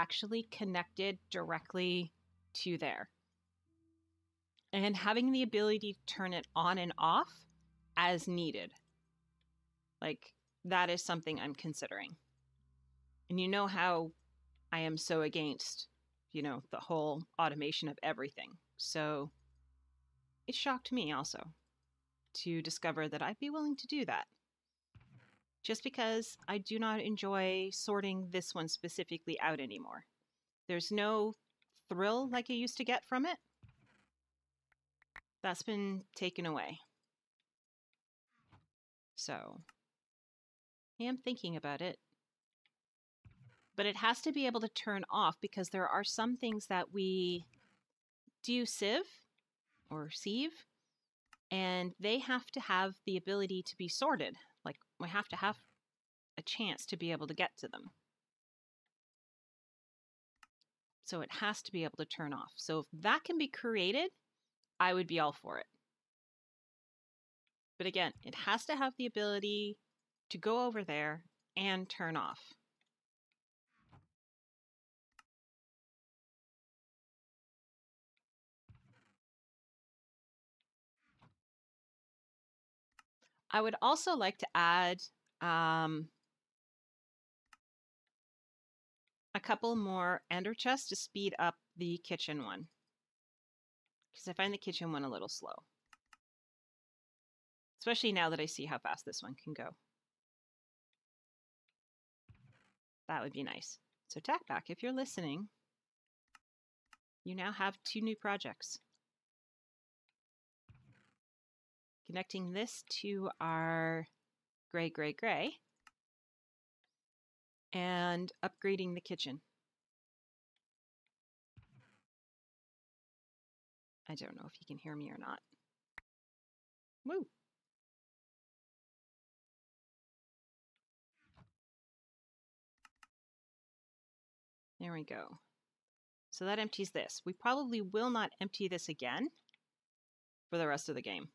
actually connected directly to there. And having the ability to turn it on and off as needed. Like, that is something I'm considering. And you know how I am so against, you know, the whole automation of everything. So it shocked me also to discover that I'd be willing to do that. Just because I do not enjoy sorting this one specifically out anymore. There's no thrill like I used to get from it. That's been taken away. So, I am thinking about it. But it has to be able to turn off because there are some things that we do sieve or sieve, and they have to have the ability to be sorted. We have to have a chance to be able to get to them. So it has to be able to turn off. So if that can be created, I would be all for it. But again, it has to have the ability to go over there and turn off. I would also like to add um, a couple more ender chests to speed up the kitchen one. Because I find the kitchen one a little slow. Especially now that I see how fast this one can go. That would be nice. So TacBack, if you're listening, you now have two new projects. Connecting this to our gray, gray, gray, and upgrading the kitchen. I don't know if you can hear me or not. Woo! There we go. So that empties this. We probably will not empty this again for the rest of the game.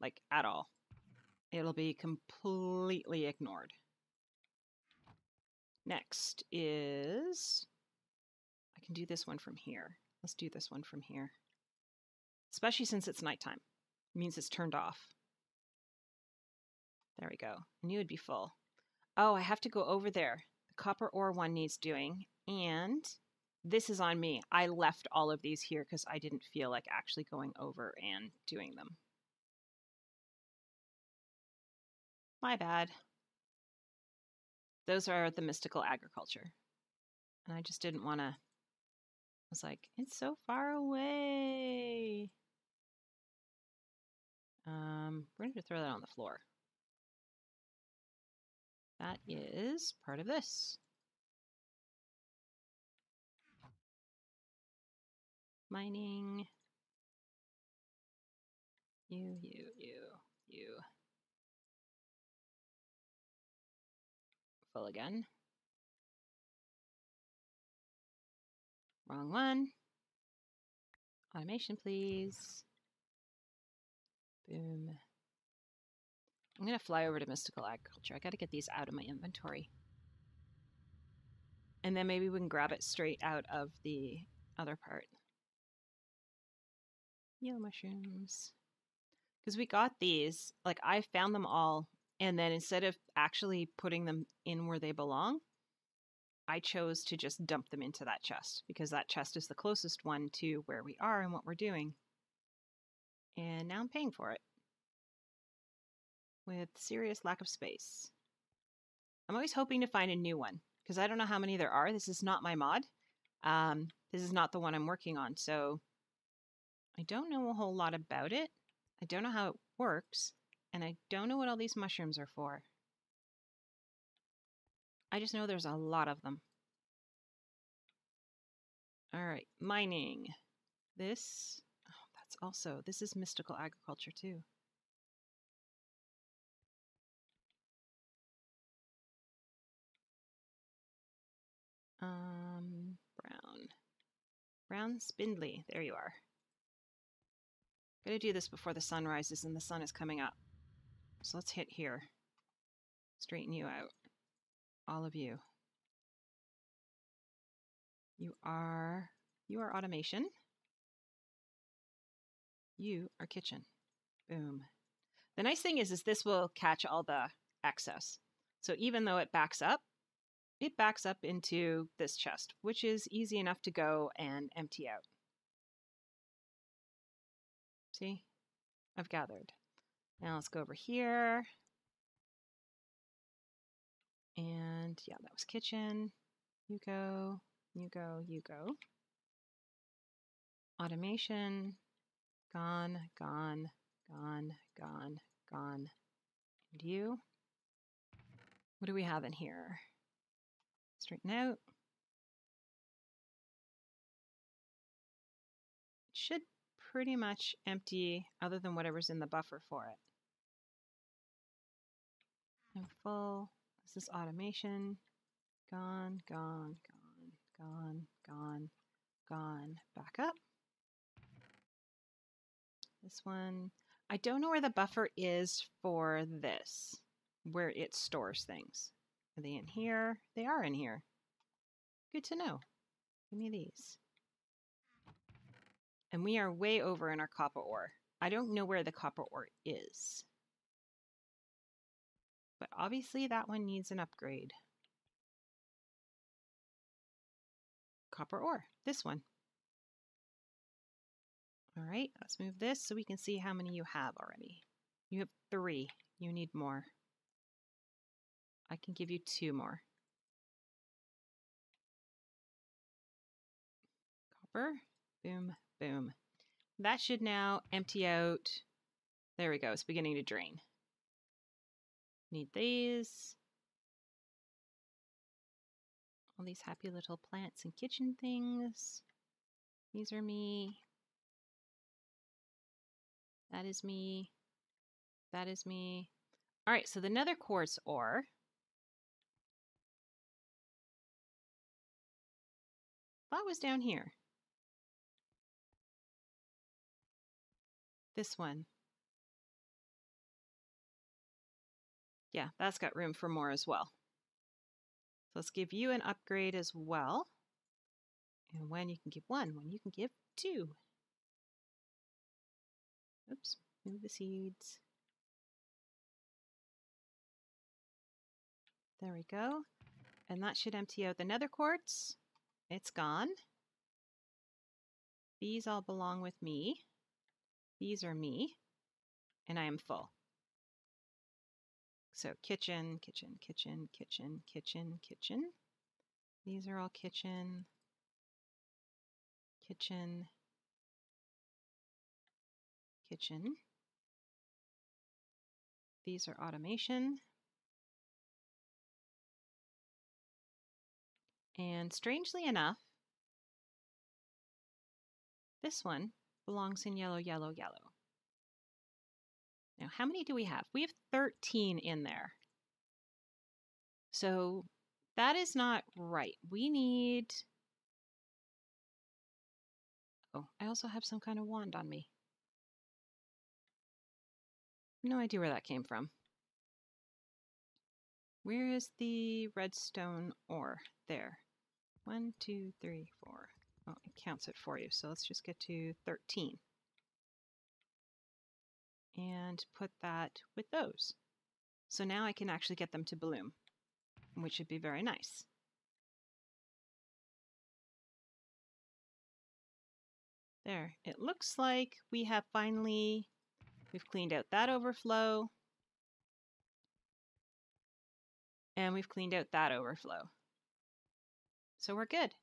Like, at all. It'll be completely ignored. Next is... I can do this one from here. Let's do this one from here. Especially since it's nighttime. It means it's turned off. There we go. I knew it'd be full. Oh, I have to go over there. The copper ore one needs doing. And this is on me. I left all of these here because I didn't feel like actually going over and doing them. My bad. Those are the mystical agriculture. And I just didn't want to. I was like, it's so far away. Um, we're going to throw that on the floor. That is part of this. Mining. You, you, you. Again. Wrong one. Automation, please. Boom. I'm going to fly over to Mystical Agriculture. I got to get these out of my inventory. And then maybe we can grab it straight out of the other part. Yellow mushrooms. Because we got these, like I found them all, and then instead of actually putting them in where they belong, I chose to just dump them into that chest because that chest is the closest one to where we are and what we're doing. And now I'm paying for it with serious lack of space. I'm always hoping to find a new one because I don't know how many there are. This is not my mod. Um, this is not the one I'm working on, so I don't know a whole lot about it. I don't know how it works, and I don't know what all these mushrooms are for. I just know there's a lot of them. All right, mining. This, oh, that's also, this is mystical agriculture too. Um, brown. Brown spindly, there you are. Gotta do this before the sun rises and the sun is coming up. So let's hit here. Straighten you out. All of you. You are you are automation. You are kitchen. Boom. The nice thing is, is this will catch all the excess. So even though it backs up, it backs up into this chest, which is easy enough to go and empty out. See, I've gathered. Now let's go over here. And yeah, that was kitchen. You go, you go, you go. Automation, gone, gone, gone, gone, gone. And you. What do we have in here? Straighten out. It should pretty much empty other than whatever's in the buffer for it. And full. This is automation. Gone, gone, gone, gone, gone, gone. Back up. This one. I don't know where the buffer is for this, where it stores things. Are they in here? They are in here. Good to know. Give me these. And we are way over in our copper ore. I don't know where the copper ore is. But obviously that one needs an upgrade. Copper ore, this one. All right, let's move this so we can see how many you have already. You have three. You need more. I can give you two more. Copper, boom, boom. That should now empty out. There we go, it's beginning to drain. Need these. All these happy little plants and kitchen things. These are me. That is me. That is me. All right, so the nether quartz ore. That was down here. This one. Yeah, that's got room for more as well. So let's give you an upgrade as well. And when you can give one, when you can give two. Oops, move the seeds. There we go. And that should empty out the nether quartz. It's gone. These all belong with me. These are me. And I am full. So kitchen, kitchen, kitchen, kitchen, kitchen, kitchen. These are all kitchen, kitchen, kitchen. These are automation. And strangely enough, this one belongs in yellow, yellow, yellow. Now, how many do we have? We have 13 in there. So that is not right. We need... Oh, I also have some kind of wand on me. No idea where that came from. Where is the redstone ore? There. One, two, three, four. Oh, it counts it for you. So let's just get to 13. And put that with those. So now I can actually get them to bloom, which would be very nice. There, it looks like we have finally, we've cleaned out that overflow. And we've cleaned out that overflow. So we're good.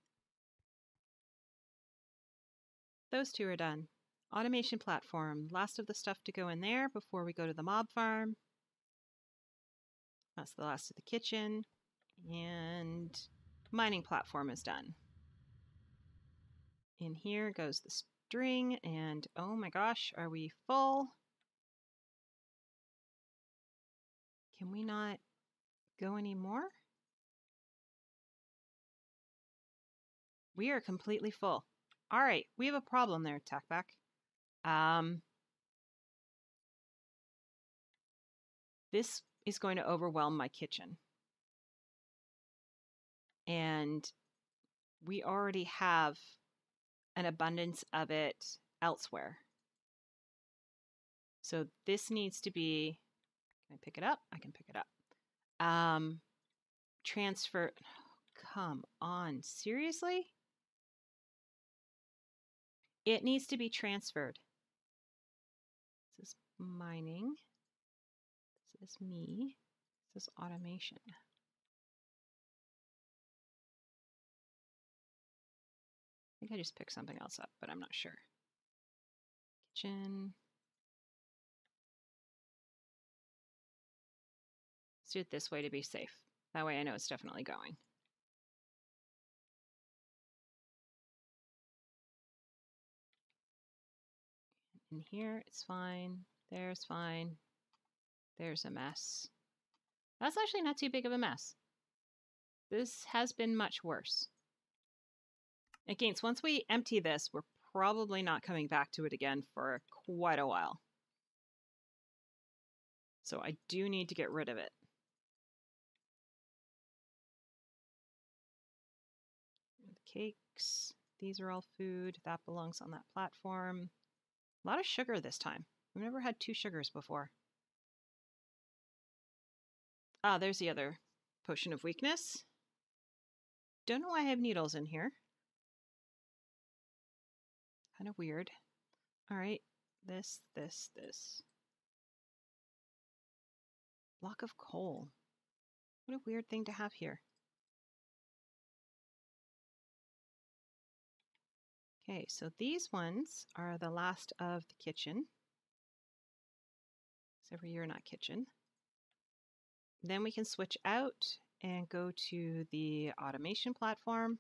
Those two are done. Automation platform, last of the stuff to go in there before we go to the mob farm. That's the last of the kitchen. And mining platform is done. In here goes the string, and oh my gosh, are we full? Can we not go anymore? We are completely full. All right, we have a problem there, Tackback. Um, this is going to overwhelm my kitchen. And we already have an abundance of it elsewhere. So this needs to be, can I pick it up? I can pick it up. Um, transfer, come on, seriously? It needs to be transferred. Mining. This is me. This is automation. I think I just picked something else up, but I'm not sure. Kitchen. Let's do it this way to be safe. That way I know it's definitely going. In here, it's fine. There's fine. There's a mess. That's actually not too big of a mess. This has been much worse. Again, so once we empty this, we're probably not coming back to it again for quite a while. So I do need to get rid of it. The cakes, these are all food. That belongs on that platform. A lot of sugar this time. We've never had two sugars before. Ah, there's the other potion of weakness. Don't know why I have needles in here. Kind of weird. All right, this, this, this. Block of coal. What a weird thing to have here. Okay, so these ones are the last of the kitchen. Except for you're not kitchen. Then we can switch out and go to the automation platform.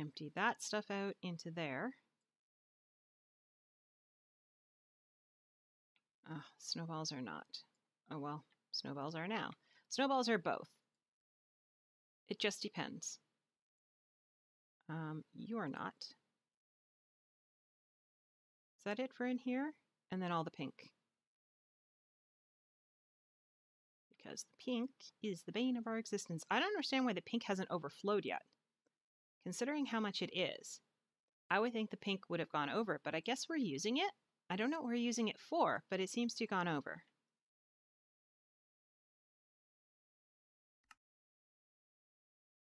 Empty that stuff out into there. Oh, snowballs are not. Oh well, snowballs are now. Snowballs are both. It just depends. Um, you are not. Is that it for in here? And then all the pink. Because the pink is the bane of our existence. I don't understand why the pink hasn't overflowed yet. Considering how much it is, I would think the pink would have gone over, but I guess we're using it. I don't know what we're using it for, but it seems to have gone over.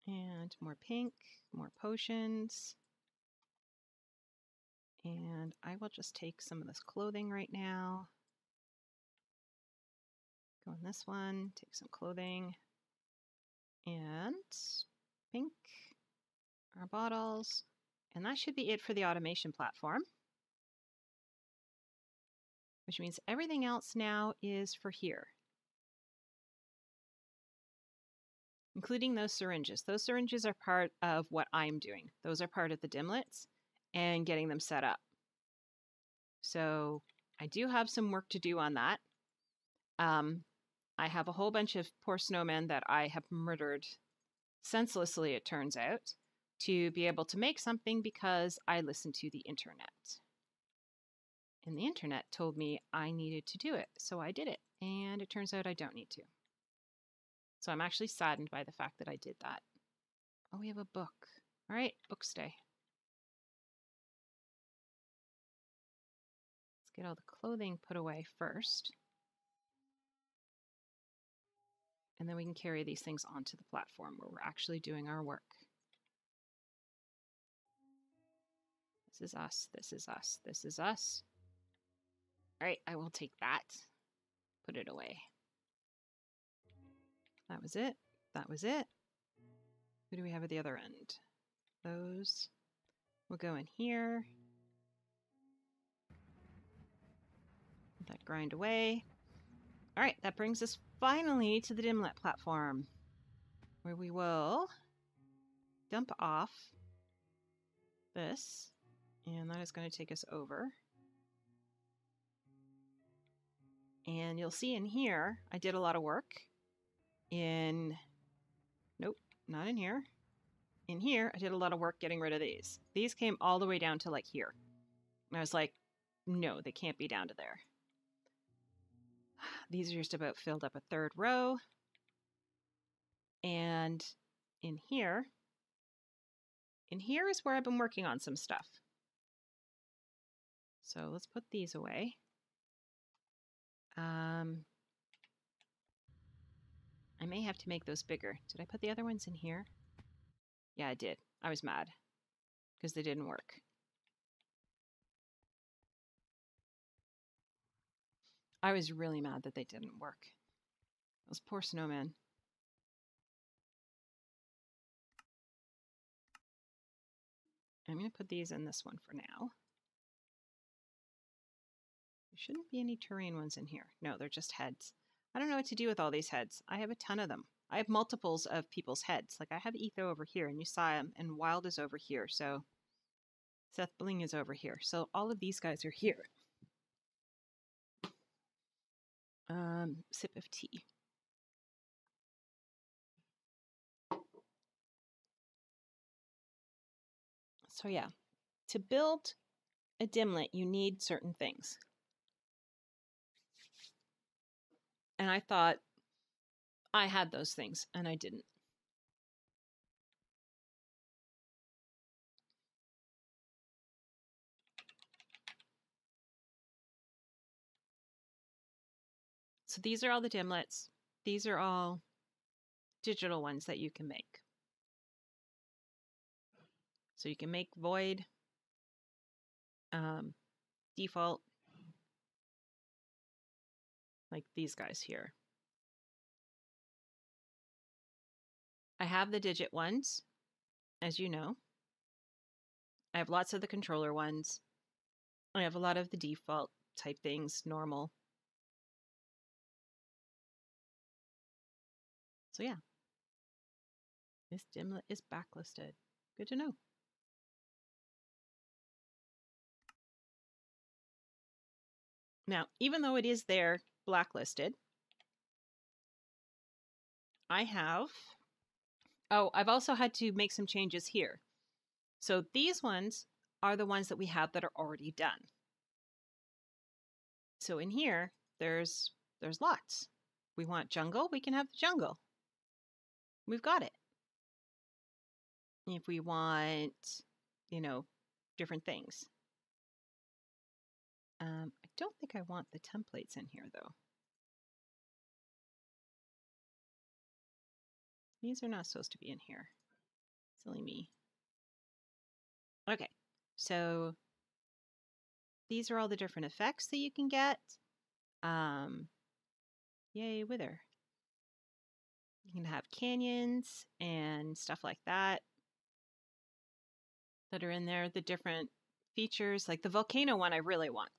And more pink, more potions. And I will just take some of this clothing right now. Go on this one, take some clothing. And pink, our bottles. And that should be it for the automation platform. Which means everything else now is for here. including those syringes. Those syringes are part of what I'm doing. Those are part of the dimlets and getting them set up. So I do have some work to do on that. Um, I have a whole bunch of poor snowmen that I have murdered senselessly, it turns out, to be able to make something because I listened to the internet. And the internet told me I needed to do it, so I did it. And it turns out I don't need to. So I'm actually saddened by the fact that I did that. Oh, we have a book. All right, book stay. Get all the clothing put away first. And then we can carry these things onto the platform where we're actually doing our work. This is us, this is us, this is us. All right, I will take that, put it away. That was it. That was it. Who do we have at the other end? Those. We'll go in here. That grind away. All right, that brings us finally to the Dimlet platform, where we will dump off this, and that is going to take us over. And you'll see in here, I did a lot of work in, nope, not in here. In here, I did a lot of work getting rid of these. These came all the way down to like here. And I was like, no, they can't be down to there. These are just about filled up a third row. And in here, in here is where I've been working on some stuff. So let's put these away. Um, I may have to make those bigger. Did I put the other ones in here? Yeah, I did. I was mad because they didn't work. I was really mad that they didn't work. Those poor snowmen. I'm going to put these in this one for now. There shouldn't be any terrain ones in here. No, they're just heads. I don't know what to do with all these heads. I have a ton of them. I have multiples of people's heads. Like I have Etho over here, and you saw him, um, and Wild is over here. So SethBling is over here. So all of these guys are here. Um, sip of tea. So yeah, to build a dimlet, you need certain things. And I thought I had those things, and I didn't. So these are all the dimlets. These are all digital ones that you can make. So you can make void, um, default, like these guys here. I have the digit ones, as you know. I have lots of the controller ones. I have a lot of the default type things, normal. So yeah, this dimlet is backlisted. Good to know. Now, even though it is there blacklisted, I have, oh, I've also had to make some changes here. So these ones are the ones that we have that are already done. So in here, there's there's lots. We want jungle, we can have the jungle. We've got it. If we want, you know, different things. Um, I don't think I want the templates in here though. These are not supposed to be in here. Silly me. Okay, so these are all the different effects that you can get. Um, yay, wither. You can have canyons and stuff like that that are in there. The different features, like the volcano one, I really want.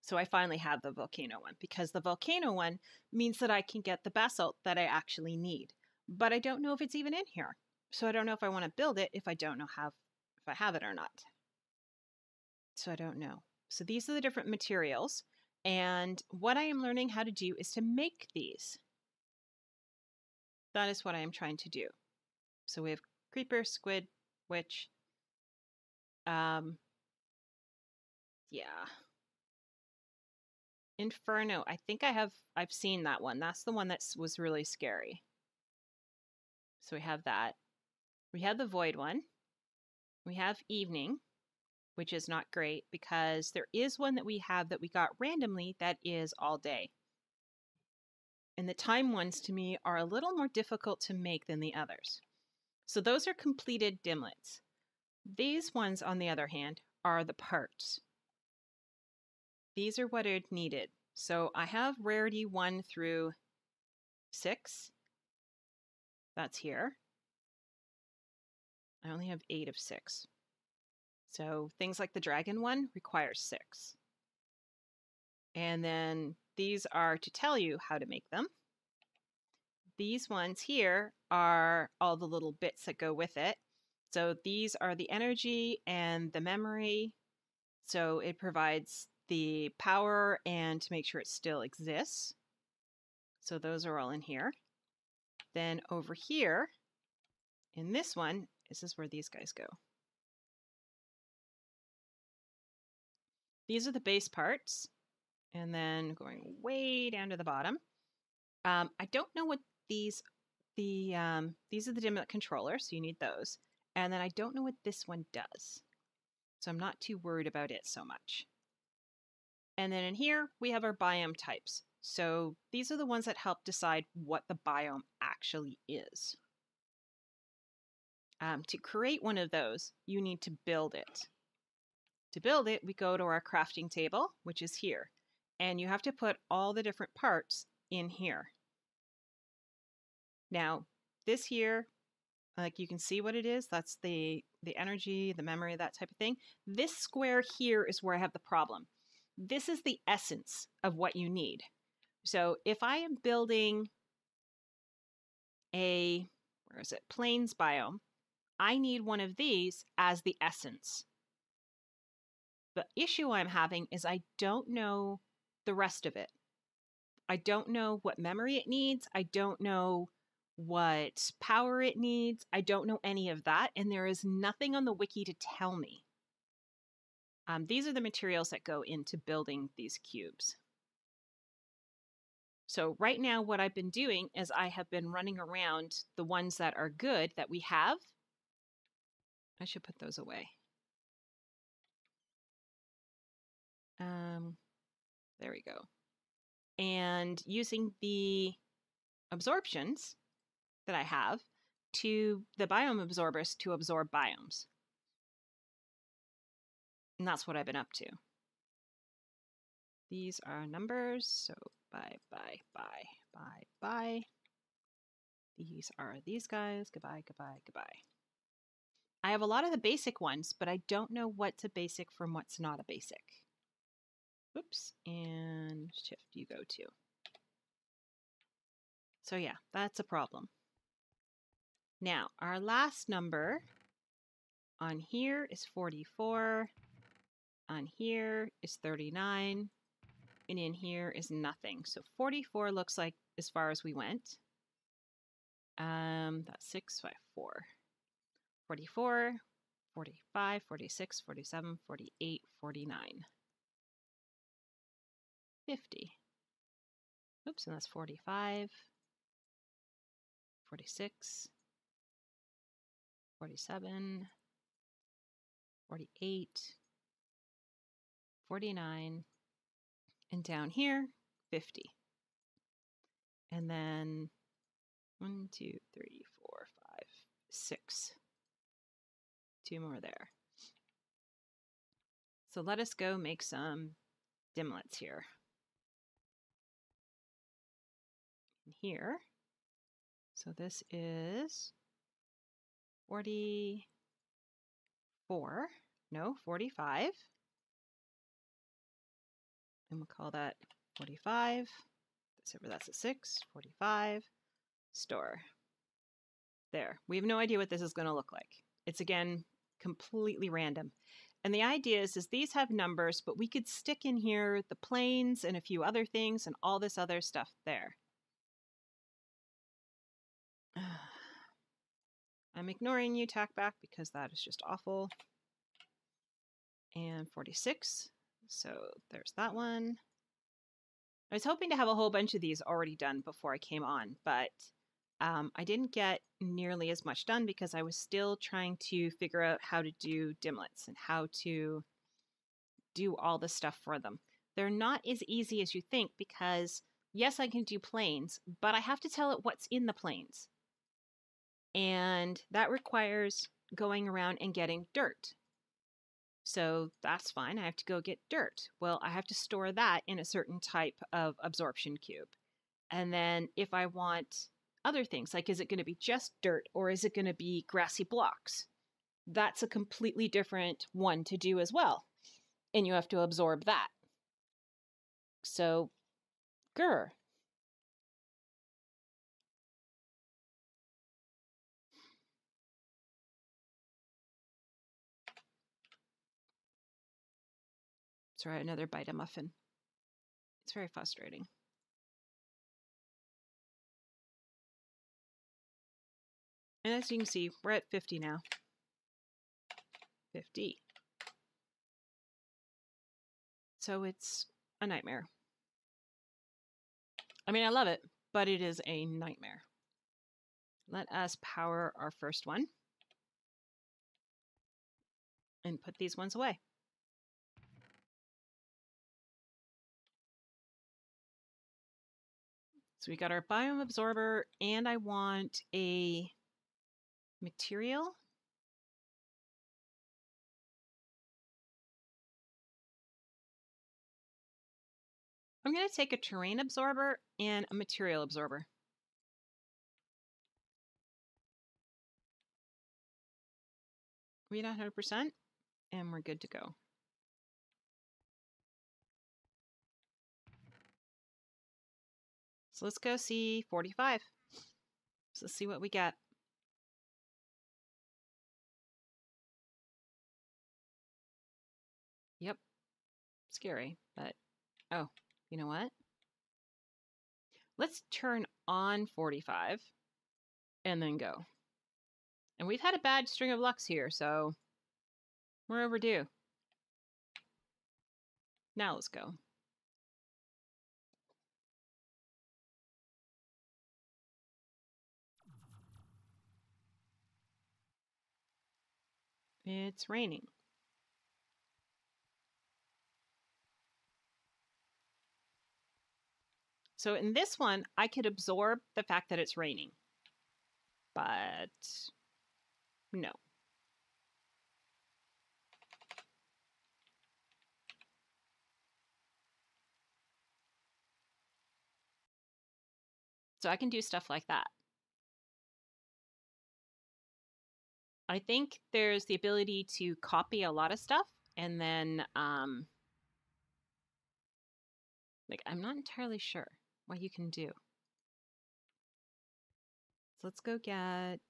So I finally have the volcano one because the volcano one means that I can get the basalt that I actually need. But I don't know if it's even in here. So I don't know if I want to build it if I don't know how if I have it or not. So I don't know. So these are the different materials. And what I am learning how to do is to make these. That is what I am trying to do. So we have creeper, squid, witch. Um, yeah. Inferno. I think I have I've seen that one. That's the one that was really scary. So we have that. We have the void one. We have evening, which is not great because there is one that we have that we got randomly that is all day. And the time ones to me are a little more difficult to make than the others. So those are completed dimlets. These ones, on the other hand, are the parts. These are what are needed. So I have rarity 1 through 6. That's here. I only have 8 of 6. So things like the dragon one requires 6. And then these are to tell you how to make them. These ones here are all the little bits that go with it. So these are the energy and the memory. So it provides the power and to make sure it still exists. So those are all in here. Then over here, in this one, this is where these guys go. These are the base parts and then going way down to the bottom. Um, I don't know what these the um, these are the dimlet controllers, so you need those. And then I don't know what this one does. So I'm not too worried about it so much. And then in here, we have our biome types. So these are the ones that help decide what the biome actually is. Um, to create one of those, you need to build it. To build it, we go to our crafting table, which is here. And you have to put all the different parts in here. Now, this here, like you can see what it is. That's the, the energy, the memory, that type of thing. This square here is where I have the problem. This is the essence of what you need. So if I am building a, where is it, plains biome, I need one of these as the essence. The issue I'm having is I don't know the rest of it. I don't know what memory it needs. I don't know what power it needs. I don't know any of that. And there is nothing on the wiki to tell me. Um, these are the materials that go into building these cubes. So right now what I've been doing is I have been running around the ones that are good that we have. I should put those away. Um, there we go. And using the absorptions that I have to the biome absorbers to absorb biomes. And that's what I've been up to. These are numbers, so bye, bye, bye, bye, bye. These are these guys, goodbye, goodbye, goodbye. I have a lot of the basic ones, but I don't know what's a basic from what's not a basic. Oops, and shift you go to. So yeah, that's a problem. Now, our last number on here is 44, on here is 39, and in here is nothing. So 44 looks like as far as we went. Um, that's 6, 5, 4. 44, 45, 46, 47, 48, 49. 50. Oops, and that's 45, 46, 47, 48, 49, and down here, 50. And then one, two, three, four, five, six. Two more there. So let us go make some dimlets here. Here. So this is 44, no, 45. And we'll call that 45. So that's a 6, 45, store. There. We have no idea what this is going to look like. It's, again, completely random. And the idea is, is these have numbers, but we could stick in here the plains and a few other things and all this other stuff there. I'm ignoring you, back because that is just awful. And 46. So there's that one. I was hoping to have a whole bunch of these already done before I came on, but um, I didn't get nearly as much done because I was still trying to figure out how to do dimlets and how to do all the stuff for them. They're not as easy as you think because, yes, I can do plains, but I have to tell it what's in the plains. And that requires going around and getting dirt. So that's fine. I have to go get dirt. Well, I have to store that in a certain type of absorption cube. And then if I want other things, like is it going to be just dirt or is it going to be grassy blocks? That's a completely different one to do as well. And you have to absorb that. So, grr, Sorry, another bite of muffin. It's very frustrating. And as you can see, we're at 50 now. 50. So it's a nightmare. I mean, I love it, but it is a nightmare. Let us power our first one. and put these ones away. So we got our biome absorber and I want a material. I'm going to take a terrain absorber and a material absorber. Read 100% and we're good to go. So let's go see 45. So let's see what we get. Yep. Scary, but oh, you know what? Let's turn on 45 and then go. And we've had a bad string of lucks here, so we're overdue. Now let's go. It's raining. So in this one, I could absorb the fact that it's raining. But no. So I can do stuff like that. I think there's the ability to copy a lot of stuff and then, um, like, I'm not entirely sure what you can do. So let's go get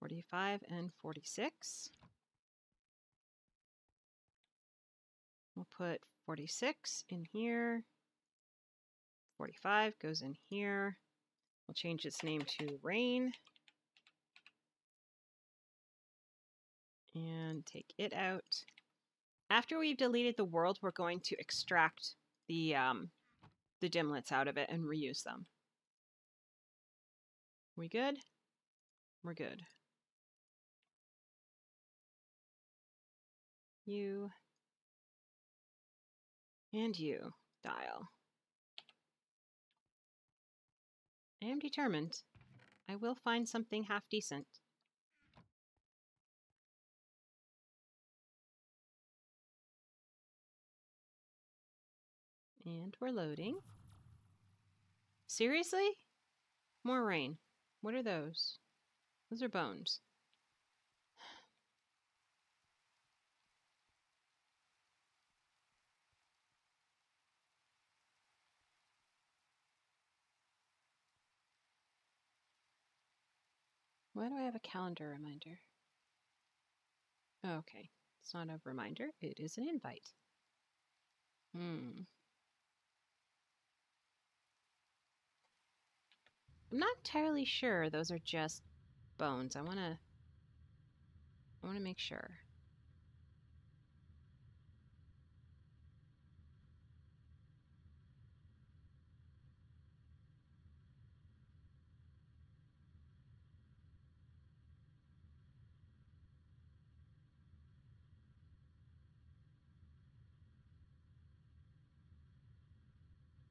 45 and 46. We'll put 46 in here. 45 goes in here. We'll change its name to rain. And take it out. After we've deleted the world, we're going to extract the, um, the dimlets out of it and reuse them. We good? We're good. You and you, dial. I am determined. I will find something half decent. And we're loading. Seriously? More rain. What are those? Those are bones. Why do I have a calendar reminder? okay, it's not a reminder, it is an invite. Hmm. I'm not entirely sure those are just bones. I want to I want to make sure.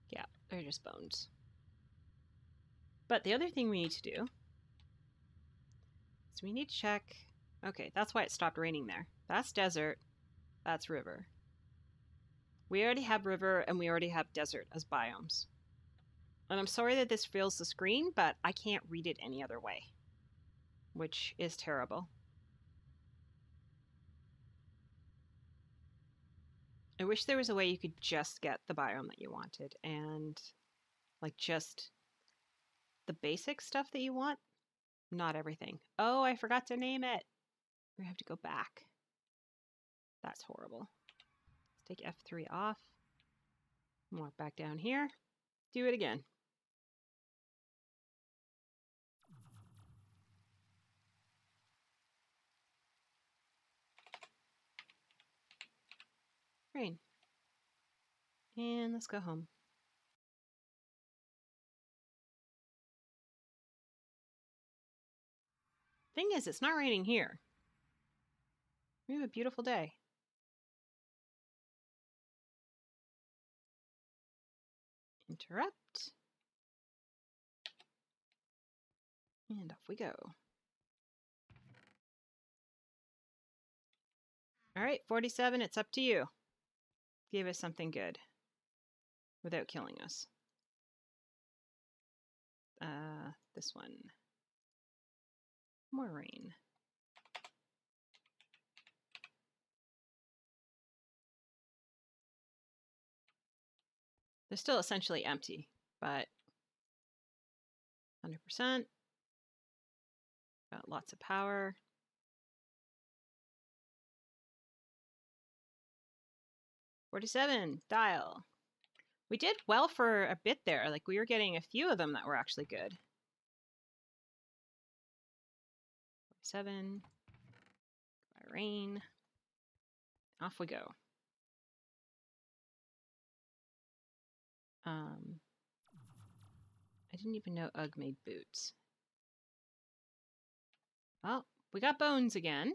Yeah, they're just bones. But the other thing we need to do is we need to check. Okay, that's why it stopped raining there. That's desert. That's river. We already have river and we already have desert as biomes. And I'm sorry that this fills the screen, but I can't read it any other way, which is terrible. I wish there was a way you could just get the biome that you wanted and like just the basic stuff that you want, not everything. Oh, I forgot to name it. We have to go back. That's horrible. Let's take F3 off. Walk back down here. Do it again. Rain. And let's go home. Thing is, it's not raining here. We have a beautiful day. Interrupt. And off we go. All right, 47, it's up to you. Give us something good without killing us. Uh, this one. Rain. They're still essentially empty, but 100%. Got lots of power. Forty-seven dial. We did well for a bit there. Like we were getting a few of them that were actually good. Forty-seven. By rain. Off we go. Um, I didn't even know Ugg made boots. Well, we got bones again.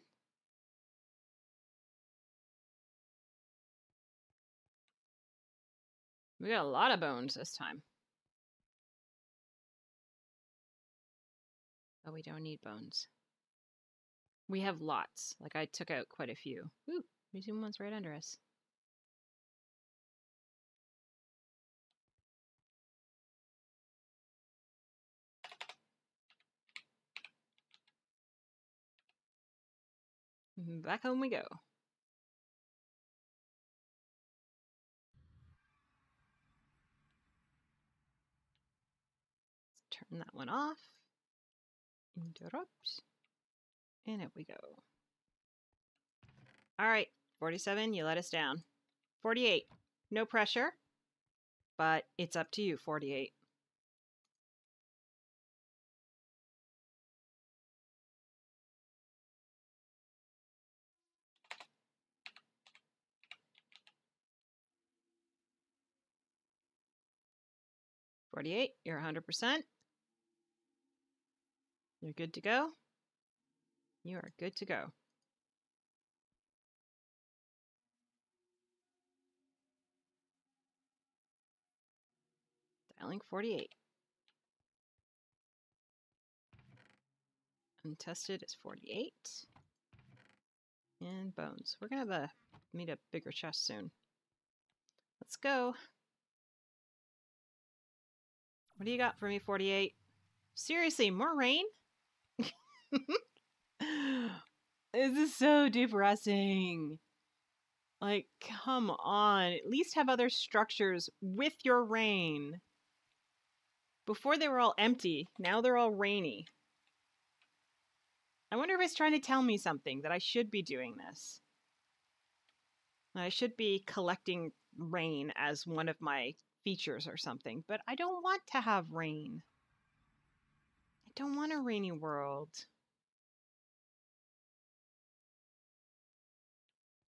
We got a lot of bones this time. Oh, we don't need bones. We have lots. Like, I took out quite a few. Ooh, museum one's right under us. Mm-hmm, back home we go. Let's turn that one off. Interrupt. And up we go. All right, 47, you let us down. 48, no pressure, but it's up to you, 48. Forty-eight, you're hundred percent. You're good to go. You are good to go. Dialing 48. Untested is 48. And bones. We're going to have a meet a bigger chest soon. Let's go. What do you got for me, 48? Seriously, more rain? this is so depressing. Like, come on. At least have other structures with your rain. Before they were all empty, now they're all rainy. I wonder if it's trying to tell me something that I should be doing this. I should be collecting rain as one of my features or something, but I don't want to have rain. I don't want a rainy world.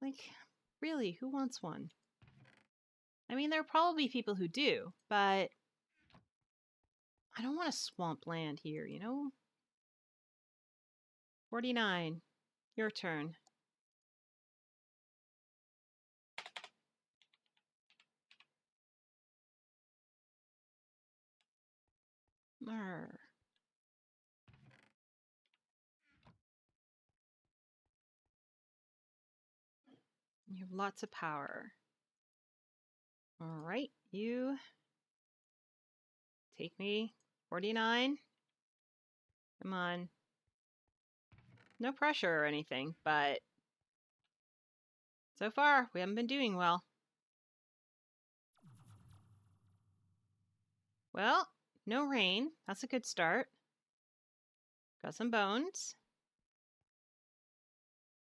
Like, really, who wants one? I mean, there are probably people who do, but I don't want a swamp land here, you know? 49, your turn. Mer. You have lots of power. All right, you take me 49. Come on. No pressure or anything, but so far we haven't been doing well. Well, no rain. That's a good start. Got some bones.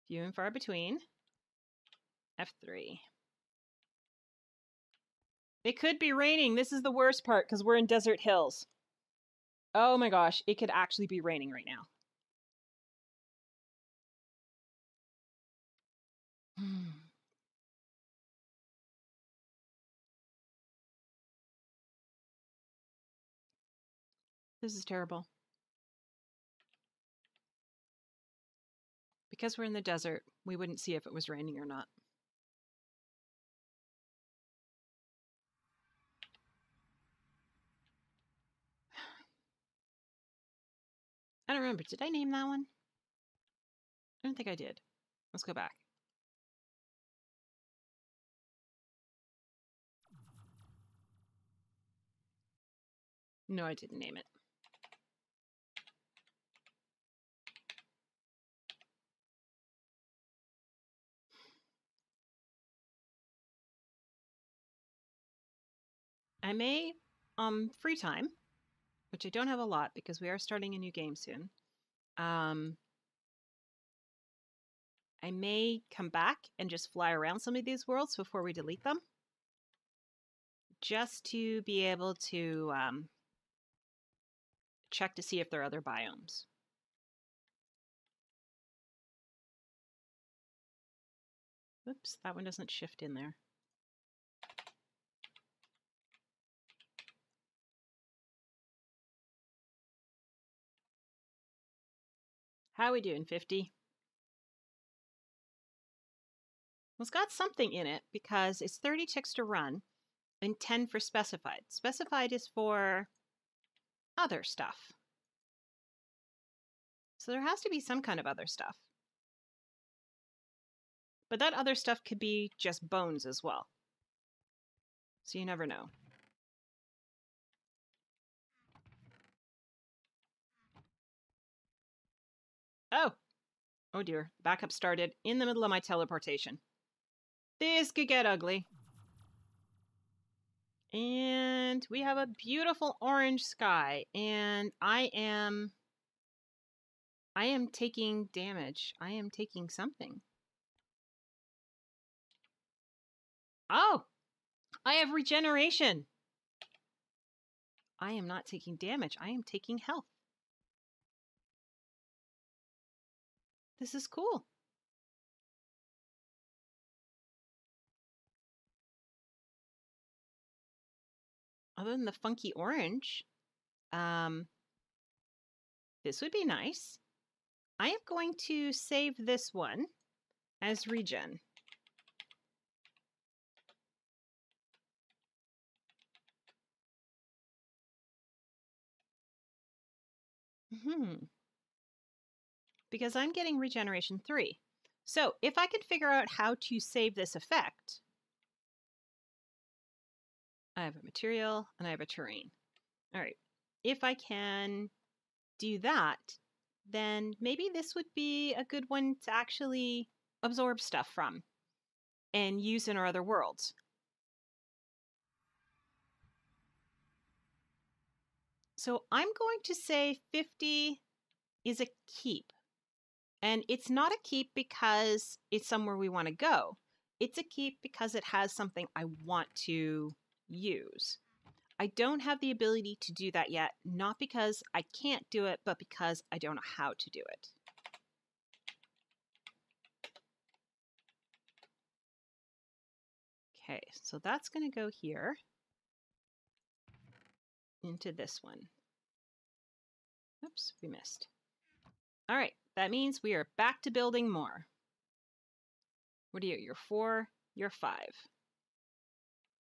Few and far between. F3. It could be raining. This is the worst part because we're in Desert Hills. Oh my gosh, it could actually be raining right now. Hmm. This is terrible. because we're in the desert, we wouldn't see if it was raining or not. I don't remember. Did I name that one? I don't think I did. Let's go back. No, I didn't name it. I may, um, free time, which I don't have a lot because we are starting a new game soon. Um, I may come back and just fly around some of these worlds before we delete them. Just to be able to um, check to see if there are other biomes. Oops, that one doesn't shift in there. How we doing, 50? Well, it's got something in it because it's 30 ticks to run and 10 for specified. Specified is for other stuff. So there has to be some kind of other stuff. But that other stuff could be just bones as well. So you never know. Oh! Oh dear, backup started in the middle of my teleportation. This could get ugly. And we have a beautiful orange sky. And I am... I am taking damage. I am taking something. Oh! I have regeneration! I am not taking damage. I am taking health. This is cool. other than the funky orange, um, this would be nice. I am going to save this one as regen. Hmm. Because I'm getting regeneration 3. So if I can figure out how to save this effect, I have a material, and I have a terrain. All right, if I can do that, then maybe this would be a good one to actually absorb stuff from and use in our other worlds. So I'm going to say 50 is a keep. And it's not a keep because it's somewhere we want to go. It's a keep because it has something I want to use. I don't have the ability to do that yet, not because I can't do it, but because I don't know how to do it. Okay, so that's going to go here into this one. Oops, we missed. All right, that means we are back to building more. What are you? You're four, you're five.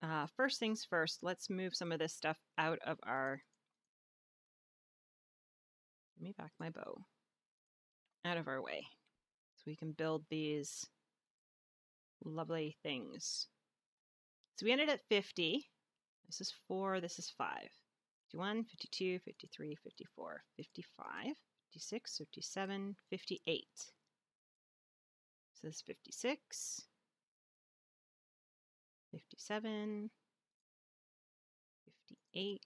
Uh, first things first, let's move some of this stuff out of our... Let me back my bow. Out of our way. So we can build these lovely things. So we ended at 50. This is 4, this is 5. 51, 52, 53, 54, 55, 56, 57, 58. So this is 56. 57, 58.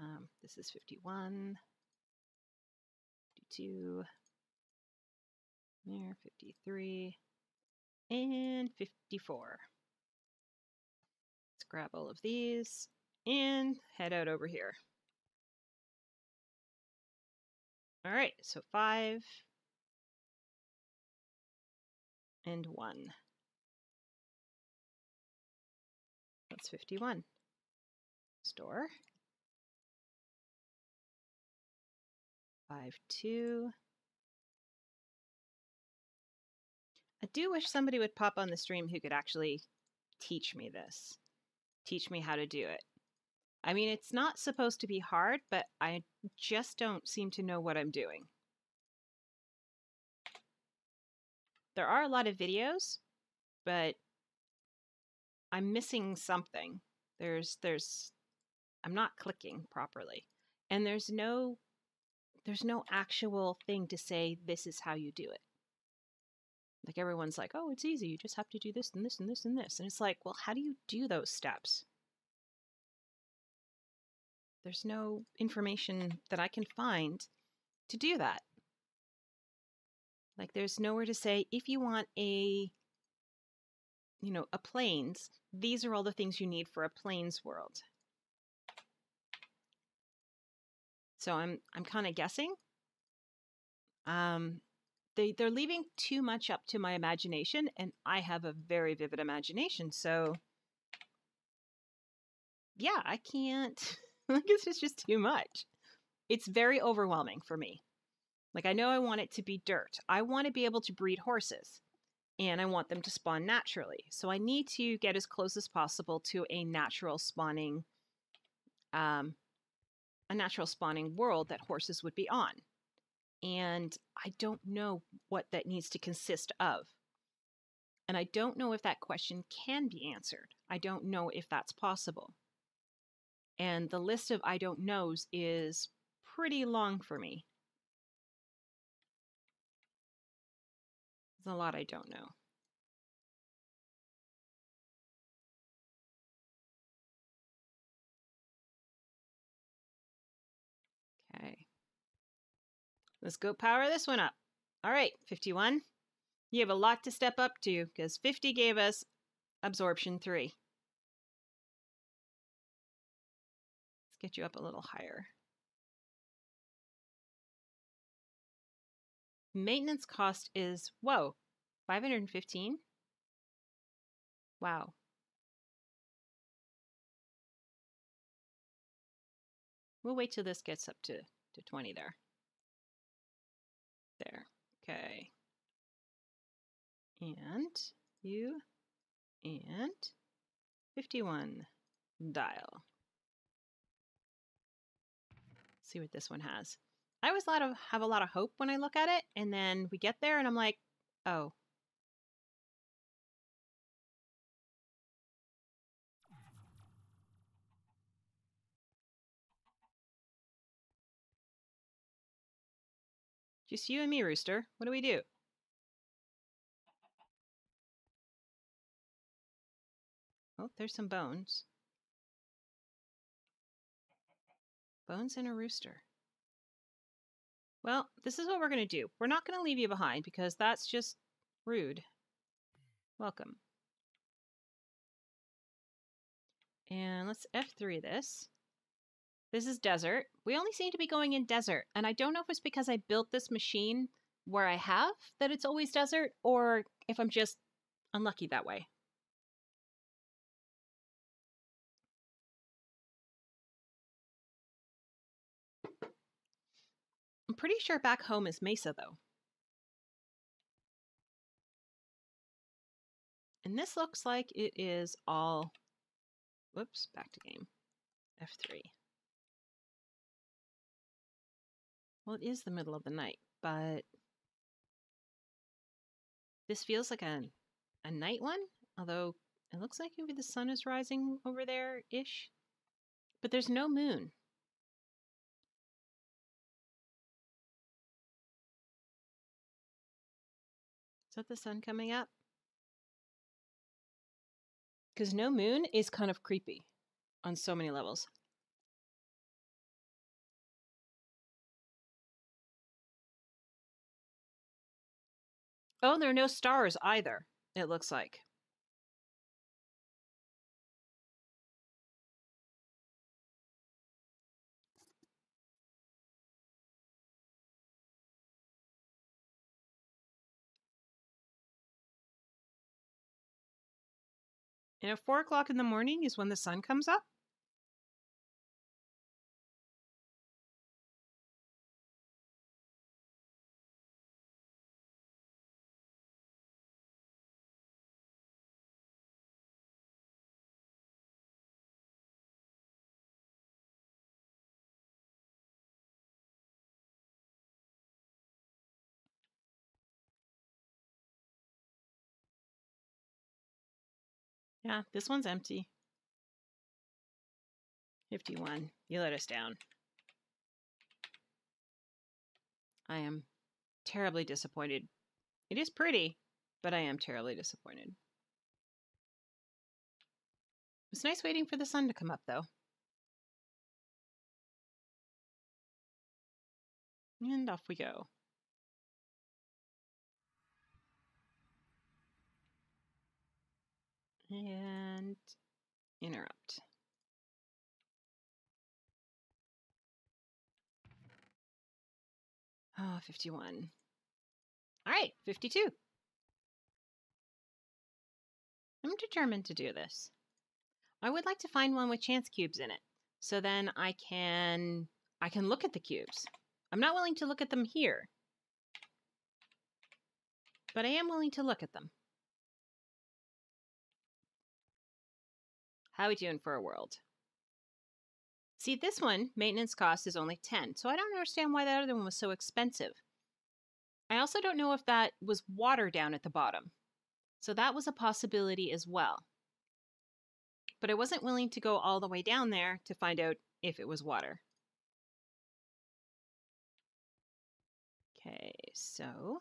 Um, this is 51, 52, there, 53, and 54. Let's grab all of these and head out over here. All right, so five, and 1. That's 51. Store. five, two. I do wish somebody would pop on the stream who could actually teach me this, teach me how to do it. I mean, it's not supposed to be hard, but I just don't seem to know what I'm doing. There are a lot of videos, but I'm missing something. There's there's I'm not clicking properly. And there's no there's no actual thing to say this is how you do it. Like everyone's like, "Oh, it's easy. You just have to do this and this and this and this." And it's like, "Well, how do you do those steps?" There's no information that I can find to do that. Like there's nowhere to say if you want a you know, a plains, these are all the things you need for a plains world. So I'm I'm kind of guessing. Um they they're leaving too much up to my imagination and I have a very vivid imagination. So yeah, I can't like it's just too much. It's very overwhelming for me. Like I know I want it to be dirt. I want to be able to breed horses and I want them to spawn naturally. So I need to get as close as possible to a natural spawning um a natural spawning world that horses would be on. And I don't know what that needs to consist of. And I don't know if that question can be answered. I don't know if that's possible. And the list of I don't knows is pretty long for me. There's a lot I don't know. Okay. Let's go power this one up. All right, 51. You have a lot to step up to because 50 gave us absorption 3. Get you up a little higher. Maintenance cost is, whoa, 515? Wow. We'll wait till this gets up to, to 20 there. There. Okay. And you and 51 dial. See what this one has. I always lot of, have a lot of hope when I look at it, and then we get there and I'm like, oh. Just you and me, Rooster. What do we do? Oh, there's some bones. Bones and a rooster. Well, this is what we're going to do. We're not going to leave you behind because that's just rude. Welcome. And let's F3 this. This is desert. We only seem to be going in desert. And I don't know if it's because I built this machine where I have that it's always desert or if I'm just unlucky that way. I'm pretty sure back home is Mesa, though. And this looks like it is all... Whoops, back to game. F3. Well, it is the middle of the night, but... This feels like a, a night one, although it looks like maybe the sun is rising over there-ish. But there's no moon. Is that the sun coming up? Because no moon is kind of creepy on so many levels. Oh, there are no stars either, it looks like. And at four o'clock in the morning is when the sun comes up? Yeah, this one's empty. 51. You let us down. I am terribly disappointed. It is pretty, but I am terribly disappointed. It was nice waiting for the sun to come up, though. And off we go. And interrupt. Oh, 51. All right, 52. I'm determined to do this. I would like to find one with chance cubes in it. So then I can I can look at the cubes. I'm not willing to look at them here. But I am willing to look at them. How are we doing for a world? See, this one, maintenance cost is only 10, so I don't understand why that other one was so expensive. I also don't know if that was water down at the bottom. So that was a possibility as well. But I wasn't willing to go all the way down there to find out if it was water. Okay, so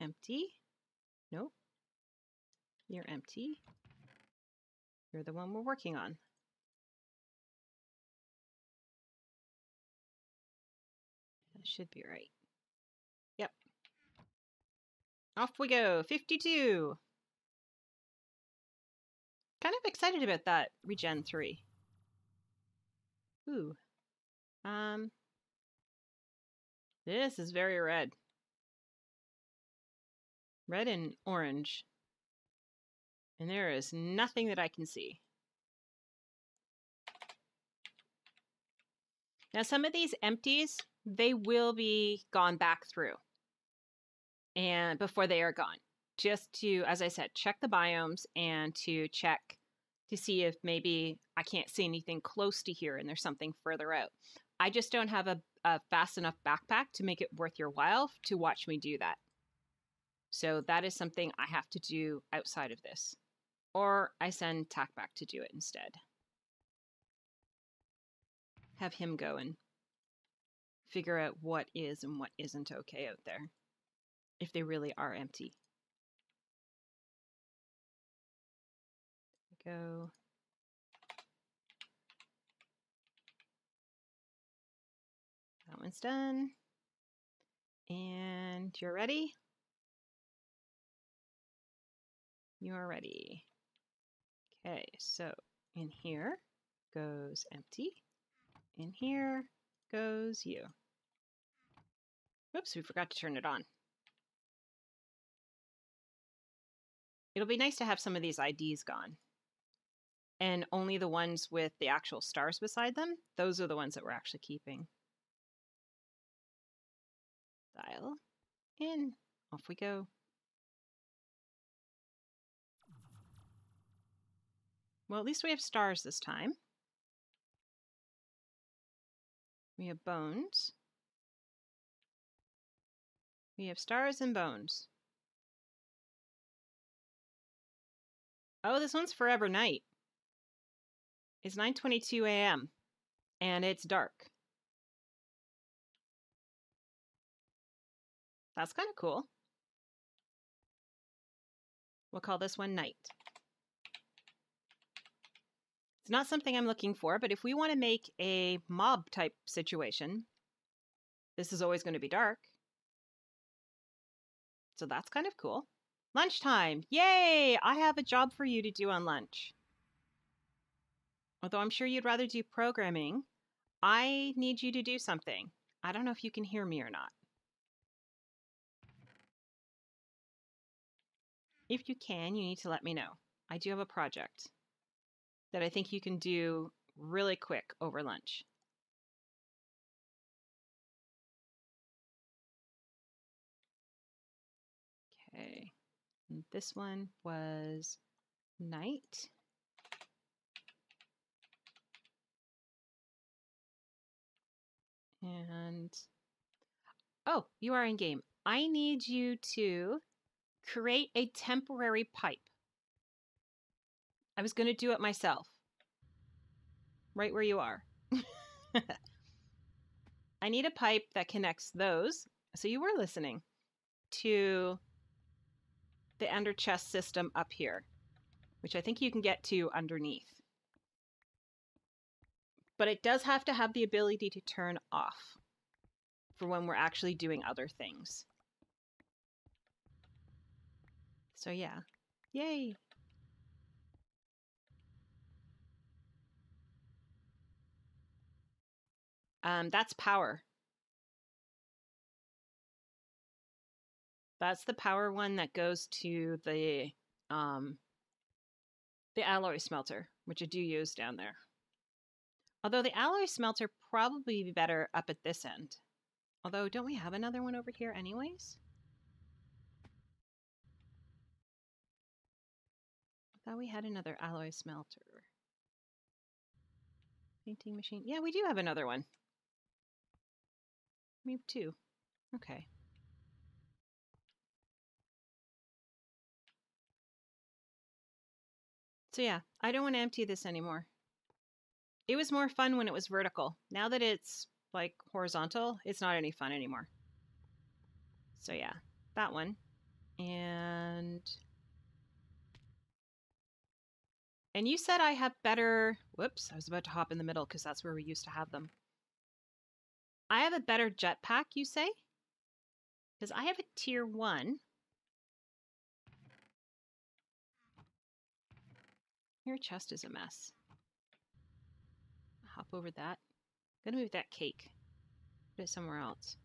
empty. Nope. You're empty. You're the one we're working on. That should be right. Yep. Off we go. 52. Kind of excited about that regen 3. Ooh. Um. This is very red. Red and orange. And there is nothing that I can see. Now, some of these empties they will be gone back through and before they are gone just to as i said check the biomes and to check to see if maybe i can't see anything close to here and there's something further out. I just don't have a, a fast enough backpack to make it worth your while to watch me do that. So that is something i have to do outside of this or i send tack back to do it instead have him go and figure out what is and what isn't okay out there if they really are empty. Go. That one's done. And you're ready? You are ready. Okay, so in here goes empty. In here goes you. Oops, we forgot to turn it on. It'll be nice to have some of these IDs gone. And only the ones with the actual stars beside them, those are the ones that we're actually keeping. Dial in. Off we go. Well, at least we have stars this time. We have bones. We have stars and bones. Oh, this one's Forever Night. It's 9:22 a.m. and it's dark. That's kind of cool. We'll call this one Night. It's not something I'm looking for, but if we want to make a mob type situation, this is always going to be dark. So that's kind of cool. Lunchtime. Yay! I have a job for you to do on lunch. Although I'm sure you'd rather do programming, I need you to do something. I don't know if you can hear me or not. If you can, you need to let me know. I do have a project that I think you can do really quick over lunch. Okay, and this one was night. And, oh, you are in game. I need you to create a temporary pipe. I was going to do it myself. Right where you are. I need a pipe that connects those, so you were listening, to the ender chest system up here, which I think you can get to underneath. But it does have to have the ability to turn off for when we're actually doing other things. So yeah. Yay! Um, that's power. That's the power one that goes to the um, the alloy smelter, which I do use down there. Although the alloy smelter probably be better up at this end. Although, don't we have another one over here anyways? I thought we had another alloy smelter. Painting machine. Yeah, we do have another one. Have two. Okay. So yeah, I don't want to empty this anymore. It was more fun when it was vertical. Now that it's like horizontal, it's not any fun anymore. So yeah, that one. And and you said I have better whoops, I was about to hop in the middle because that's where we used to have them. I have a better jetpack, you say? Because I have a tier one. Your chest is a mess. Hop over that. Gonna move that cake. Put it somewhere else.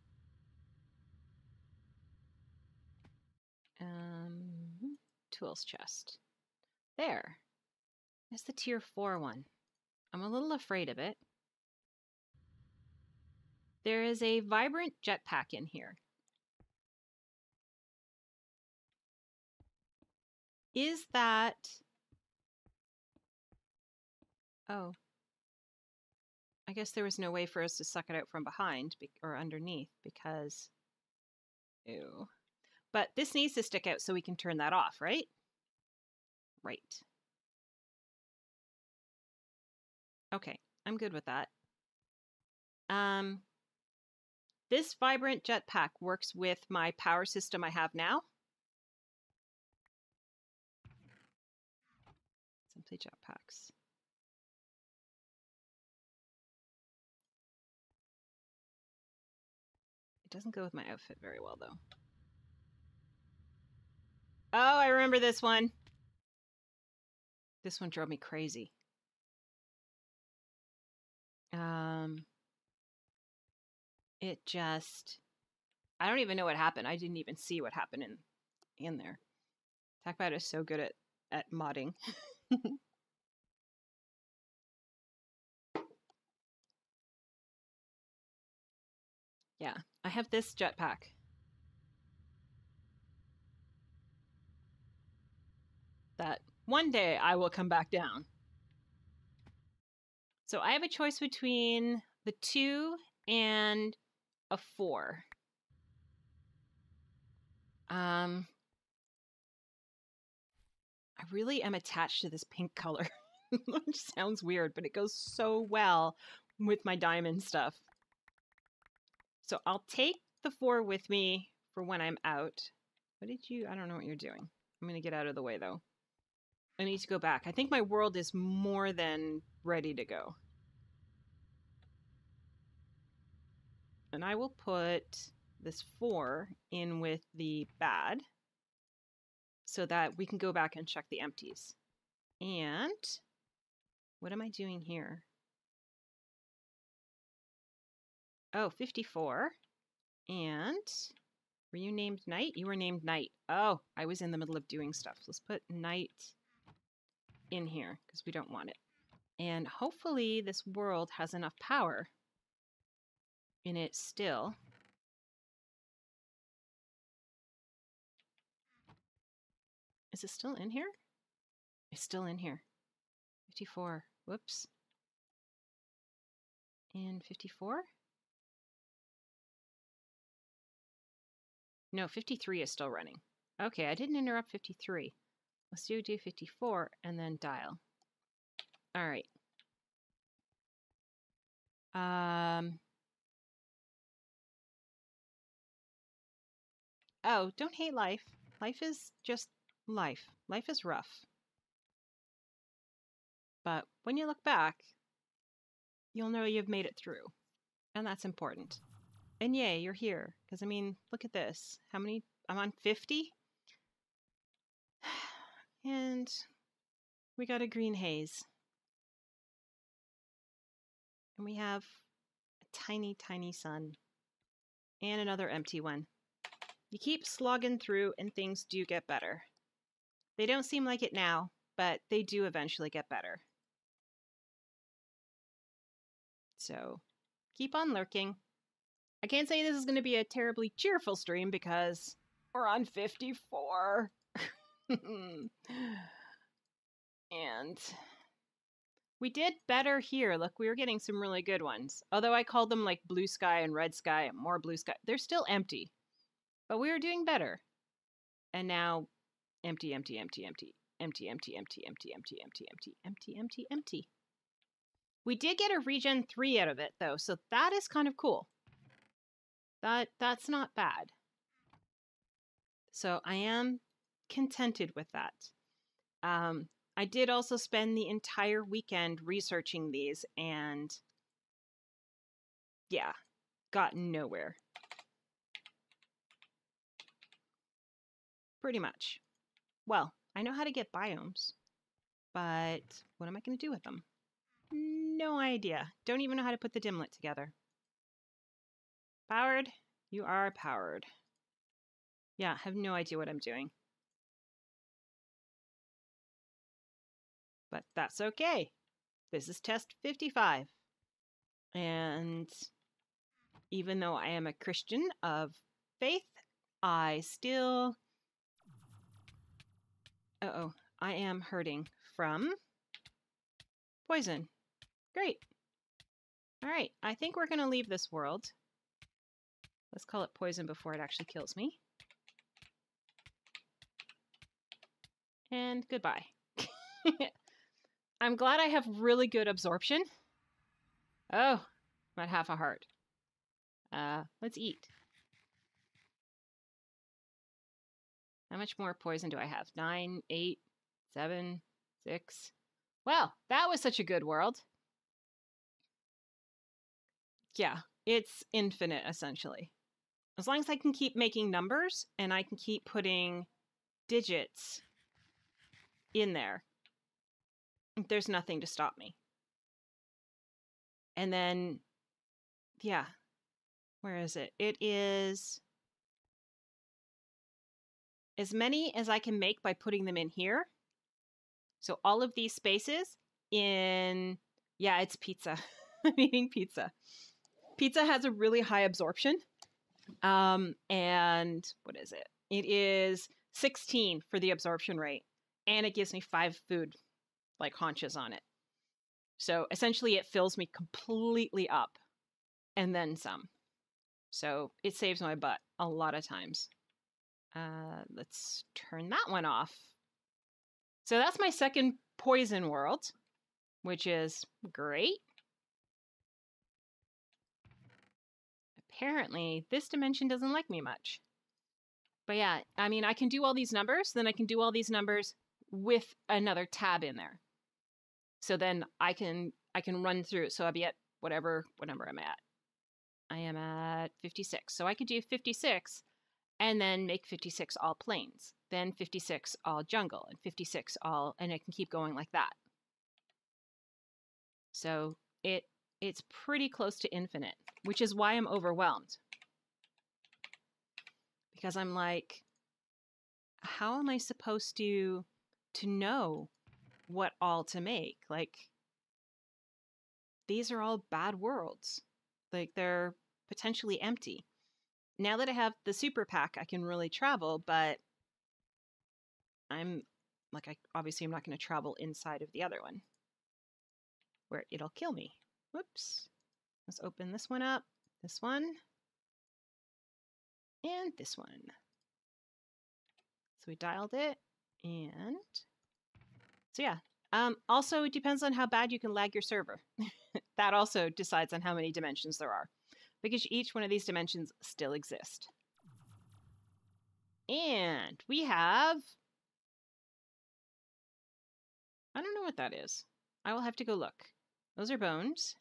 Um, tools chest. There. That's the tier 4 one. I'm a little afraid of it. There is a vibrant jetpack in here. Is that... Oh. I guess there was no way for us to suck it out from behind or underneath because... Ew. But this needs to stick out so we can turn that off, right? Right. Okay, I'm good with that. Um, this Vibrant Jetpack works with my power system I have now. Simply jetpacks. It doesn't go with my outfit very well, though. Oh, I remember this one. This one drove me crazy. Um, it just, I don't even know what happened. I didn't even see what happened in in there. TACBAT is so good at at modding. yeah, I have this jetpack. That one day I will come back down. So I have a choice between the two and a four. Um, I really am attached to this pink color. Which sounds weird, but it goes so well with my diamond stuff. So I'll take the four with me for when I'm out. What did you? I don't know what you're doing. I'm going to get out of the way though. I need to go back. I think my world is more than ready to go. And I will put this 4 in with the bad so that we can go back and check the empties. And what am I doing here? Oh, 54. And were you named Night? You were named Night. Oh, I was in the middle of doing stuff. So Let's put Night in here because we don't want it. And hopefully this world has enough power in it still. Is it still in here? It's still in here. 54. Whoops. And 54? No, 53 is still running. Okay, I didn't interrupt 53. Let's do do 54 and then dial. All right. Um. Oh, don't hate life. Life is just life. Life is rough. But when you look back, you'll know you've made it through. And that's important. And yay, you're here. Because, I mean, look at this. How many? I'm on 50? And we got a green haze. And we have a tiny, tiny sun. And another empty one. You keep slogging through and things do get better. They don't seem like it now, but they do eventually get better. So keep on lurking. I can't say this is going to be a terribly cheerful stream because we're on 54. and we did better here. Look, we were getting some really good ones. Although I called them like blue sky and red sky more blue sky. They're still empty. But we were doing better. And now empty, empty, empty, empty, empty, empty, empty, empty, empty, empty, empty, empty, empty, empty. We did get a regen 3 out of it though, so that is kind of cool. That that's not bad. So I am contented with that. Um, I did also spend the entire weekend researching these and yeah, got nowhere. Pretty much. Well, I know how to get biomes, but what am I going to do with them? No idea. Don't even know how to put the dimlet together. Powered? You are powered. Yeah, have no idea what I'm doing. But that's okay. This is test 55. And even though I am a Christian of faith, I still uh oh, I am hurting from poison. Great. All right, I think we're going to leave this world. Let's call it poison before it actually kills me. And goodbye. I'm glad I have really good absorption. Oh, I'm half a heart. Uh, let's eat. How much more poison do I have? Nine, eight, seven, six. Well, that was such a good world. Yeah, it's infinite essentially. As long as I can keep making numbers and I can keep putting digits in there, there's nothing to stop me. And then, yeah, where is it? It is as many as I can make by putting them in here. So all of these spaces in, yeah, it's pizza. I'm eating pizza. Pizza has a really high absorption. Um, and what is it? It is 16 for the absorption rate. And it gives me five food, like haunches on it. So essentially, it fills me completely up and then some. So it saves my butt a lot of times. Uh, let's turn that one off. So that's my second poison world, which is great. Apparently, this dimension doesn't like me much. But yeah, I mean, I can do all these numbers, then I can do all these numbers with another tab in there. So then I can I can run through. So I'll be at whatever what number I'm at. I am at 56. So I could do 56 and then make 56 all plains, then 56 all jungle, and 56 all, and it can keep going like that. So it it's pretty close to infinite, which is why I'm overwhelmed. Because I'm like, how am I supposed to to know what all to make? Like these are all bad worlds. Like they're potentially empty now that I have the super pack, I can really travel, but I'm like, I obviously I'm not going to travel inside of the other one where it'll kill me. Whoops. Let's open this one up, this one, and this one. So we dialed it, and so yeah, Um, also, it depends on how bad you can lag your server. that also decides on how many dimensions there are, because each one of these dimensions still exist. And we have. I don't know what that is. I will have to go look. Those are bones.